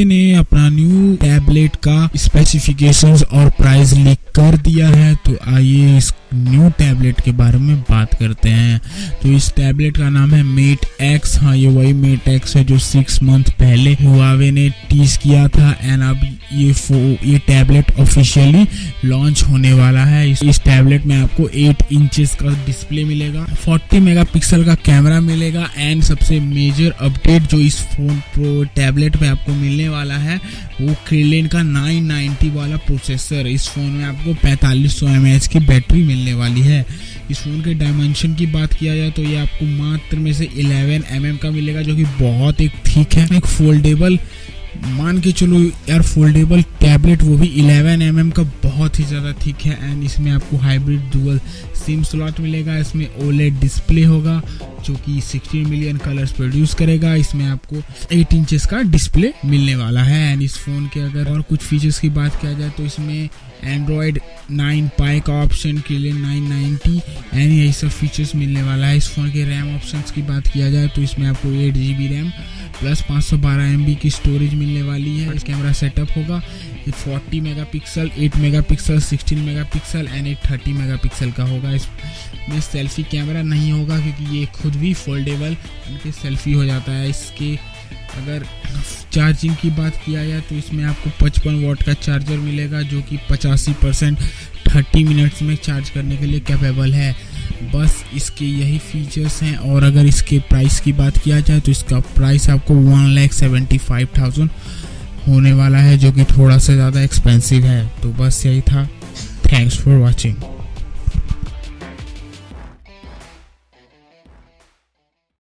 ने अपना new tablet का स्पेसिफिकेशंस और प्राइस लीक कर दिया है तो आइए इस न्यू टैबलेट के बारे में बात करते हैं। तो इस टैबलेट का नाम है मेट एक्स हाँ ये वही मेट एक्स है जो सिक्स मंथ पहले हुआवे ने टीज किया था एंड अब ये फो ये टैबलेट ऑफिशियली लॉन्च होने वाला है। इस, इस टैबलेट में आपको 8 इंचेस का डिस्प्ले मिलेगा 40 मेगापिक्सल का कैमरा मिलेगा एंड सबसे मेजर अपडेट जो इस फ़ोन प्रो टैबलेट में आपको मिलने वाला है, वो क्रेलिन का 990 वाला प्रोसेसर इस फ़ोन में आपको 4500 सौ की बैटरी मिलने वाली है। इस फ़ोन के डायमेंशन की बात किया जाए तो ये आपको मात्र में से 11 एम mm का मिलेगा, जो कि बहुत एक ठीक है, एक फोल्डेबल मान के चलो यार फोल्डेबल टैबलेट वो भी 11 एम mm का बहुत ही ज़्यादा ठीक है। एंड इसमें आपको हाइब्रिड डुअल सिम स्लॉट मिलेगा, इसमें ओलेड डिस्प्ले होगा। जो कि 16 मिलियन कलर्स प्रोड्यूस करेगा। इसमें आपको 8 इंचेस का डिस्प्ले मिलने वाला है। एंड इस फ़ोन के अगर और कुछ फीचर्स की बात किया जाए तो इसमें एंड्रॉयड 9 पाई का ऑप्शन के लिए 990 एंड यही सब फीचर्स मिलने वाला है। इस फ़ोन के रैम ऑप्शन की बात किया जाए तो इसमें आपको eight G B RAM plus पाँच सौ बारह एम बी की स्टोरेज मिलने वाली है। कैमरा सेटअप होगा। ये 40 मेगापिक्सल 8 मेगापिक्सल 16 मेगापिक्सल एंड एक 30 मेगापिक्सल का होगा। इसमें सेल्फी कैमरा नहीं होगा क्योंकि ये खुद भी फोल्डेबल इनके सेल्फी हो जाता है। इसके अगर चार्जिंग की बात किया जाए तो इसमें आपको 55 वॉट का चार्जर मिलेगा जो कि पचासी परसेंट थर्टी मिनट्स में चार्ज करने के लिए कैपेबल है। बस इसके यही फीचर्स हैं और अगर इसके प्राइस की बात किया जाए तो इसका प्राइस आपको one lakh seventy five thousand होने वाला है, जो कि थोड़ा सा ज़्यादा एक्सपेंसिव है। तो बस यही था। Thanks for watching